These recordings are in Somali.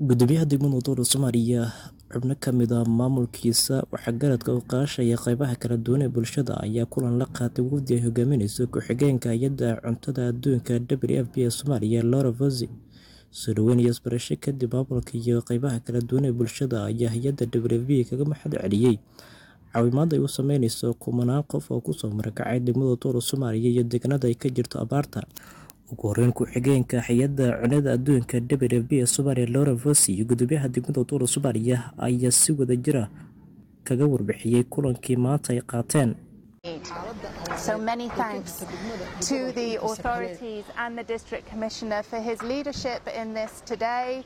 gudoomiyaha degmada dowla soomaaliya xubno ka mid a maamulkiisa waxaa garadka u qaashaya qeybaha kala duwan ee bulshada ayaa kulan la qaatay wafdi ay hogaamineyso ku-xigeenka hay'adda cuntada adduunka w f b ee soomaaliya lora vosi. Soo dhaweyn iyo isbarasho kadib maamulka iyo qeybaha kala duwan ee bulshada ayaa hay'adda w f b kaga maxad celiyey caawimaad ay u sameyneyso kumanaan qof oo ku soo marakacay degmada dowla soomaaliya iyo deegaanada ay ka jirto abaarta ugu horeyn ku-xigeenka hay'adda cunada adduunka w f b ee soomaaliya lora vosi iyo gudoomiyaha degmada dowla soomaaliya ayaa si wada jira kaga warbixiyey kulankii maanta ay qaateen and the District Commissioner for his leadership in this today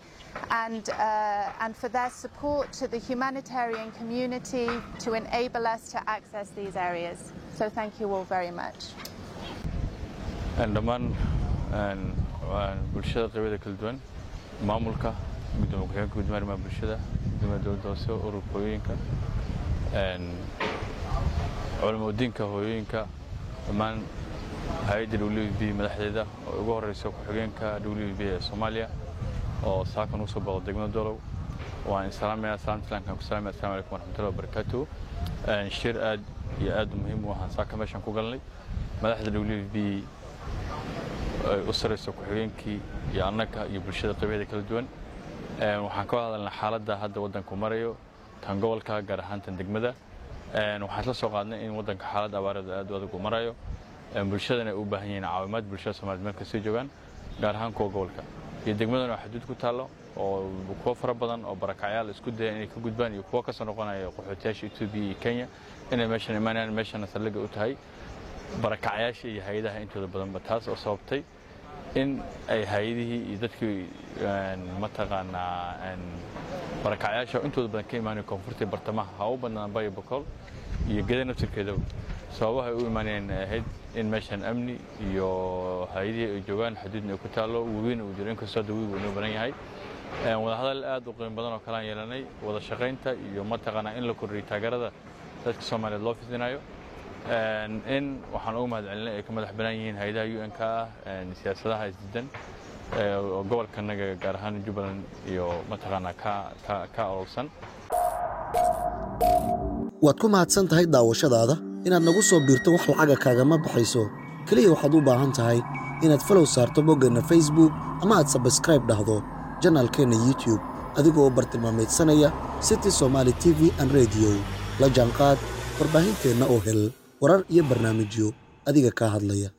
and, uh, and for their support to the humanitarian community to enable us to access these areas. So thank you all very much. dhammaan bulshada qaybada kala duwan maamulka gudoomiye ku-xigeenka gudoomiye arrimaha bulshada gudoomiye dowladda hoose ururka hooyooyinka culamo diinka hooyooyinka dhammaan hay'adda w b madaxdeeda oo ugu horeysa ku-xigeenka w b ee soomaaliya oo saakan ugu soo boqda degmada dolow waan islaamaya salaamta islaamkaan ku salamaya assalamu alaikum waraxmatullahi wabarakaatu shir aad iyo aad muhiim u ahaan saaka meeshaan ku galnay madaxda w b ay u sarayso ku-xigeenkii iyo annaga iyo bulshada qaybaheeda kala duwan. Waxaan ka hadalnaa xaaladda hadda waddanku marayo tan gobolka gaar ahaan tan degmada waxaan isla soo qaadnay in waddanka xaalad abaareeda aad u adag u marayo. Bulshadana ay u baahan yihiin caawimaad bulshada soomaaliyed meel kastay joogaan gaar ahaan kuwa gobolka. Iyo degmadana waa xuduud ku taallo oo kuwo fara badan oo barakacyaal isku daya inay ka gudbaan iyo kuwo ka soo noqonaya qaxootiyaasha etoobiya iyo kenya. Inay meeshan imaanayaan meeshana saldhigga u tahay barakacyaasha iyo hay'adaha intooda badanba taas oo sababtay in ay hay'adihii iyo dadkii mataqaanaa barakacyaasha intooda badan ka imaanaya koonfurta bartamaha ha u badnaan bayo bokool iyo geda naftirkeeda sababaha ay u imaanayeen ahayd in meeshan amni iyo hay'adihii ay joogaan xuduudna ay ku taallo webiina uu jiro inkastoo hadda webigu inoo badan yahay. Wadahadal aad u qiimo badan oo kalean yeelanay wada shaqaynta iyo mataqaanaa in la kordhiyo taageerada dadka soomaaliyeed loo fidinayo in waxaan ugu mahad celinay ay ka madax banaan yihiin hay'adaha u n-ka ah siyaasadaha isdidan gobolkanaga gaar ahaan jubbaland iyo mataqaanaa ka ololsan waad ku mahadsan tahay daawashadaada? Inaad nagu soo biirto wax lacaga kaagama baxayso. Keliya waxaad u baahan tahay inaad falow saarto boggeenna facebook ama aad sabskraib dhahdo janaalkeenna youtub adigoo bartilmaameedsanaya city somaali t v an rediyo la jaanqaad warbaahinteenna oo hel warar iyo barnaamijyo adiga kaa hadlaya